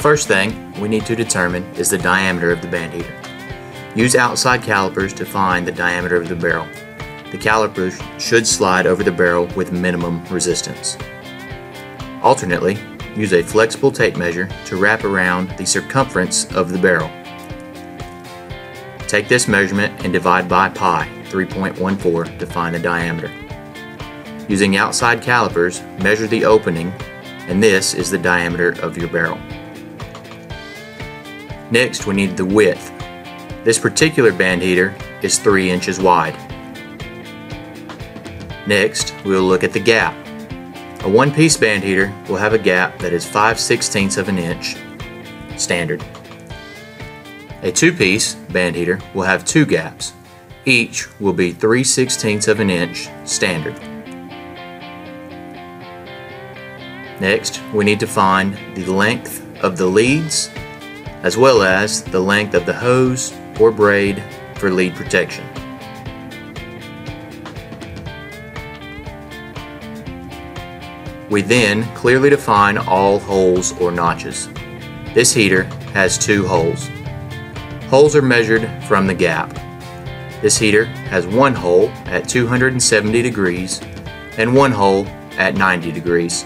first thing we need to determine is the diameter of the band heater. Use outside calipers to find the diameter of the barrel. The calipers should slide over the barrel with minimum resistance. Alternately, use a flexible tape measure to wrap around the circumference of the barrel. Take this measurement and divide by pi 3.14 to find the diameter. Using outside calipers, measure the opening and this is the diameter of your barrel. Next we need the width. This particular band heater is 3 inches wide. Next we will look at the gap. A one-piece band heater will have a gap that is 5 16ths of an inch standard. A two-piece band heater will have two gaps. Each will be 3 16ths of an inch standard. Next, we need to find the length of the leads as well as the length of the hose or braid for lead protection. We then clearly define all holes or notches. This heater has two holes. Holes are measured from the gap. This heater has one hole at 270 degrees and one hole at 90 degrees.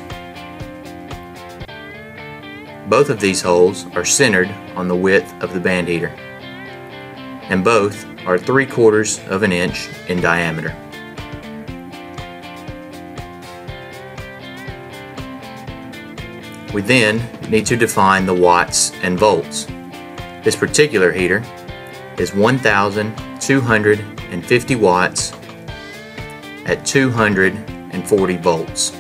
Both of these holes are centered on the width of the band heater, and both are 3 quarters of an inch in diameter. We then need to define the watts and volts. This particular heater is 1250 watts at 240 volts.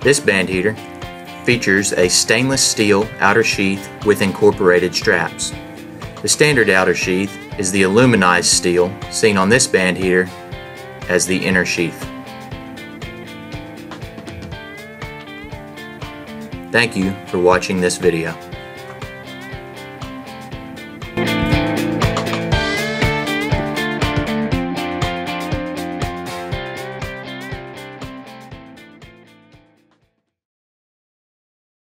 This band heater features a stainless steel outer sheath with incorporated straps. The standard outer sheath is the aluminized steel seen on this band heater as the inner sheath. Thank you for watching this video.